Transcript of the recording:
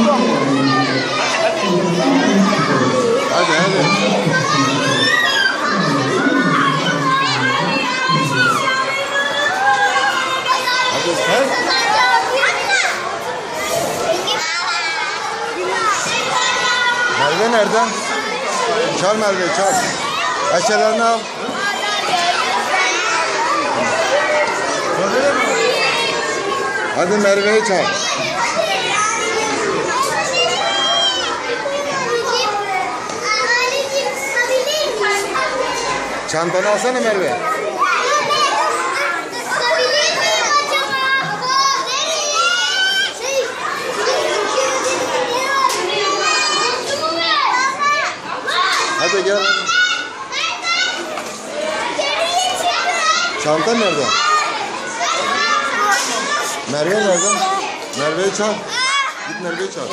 Hadi hadi. Hadi sen. Merve nereden? Çal Merve çal. Eşyalarını al. Hadi Merve'yi çal. Çantanı alsana Merve. Hadi gel. Çanta nerede? Merve nerede? Merve'yi çal. Git Merve'yi çal.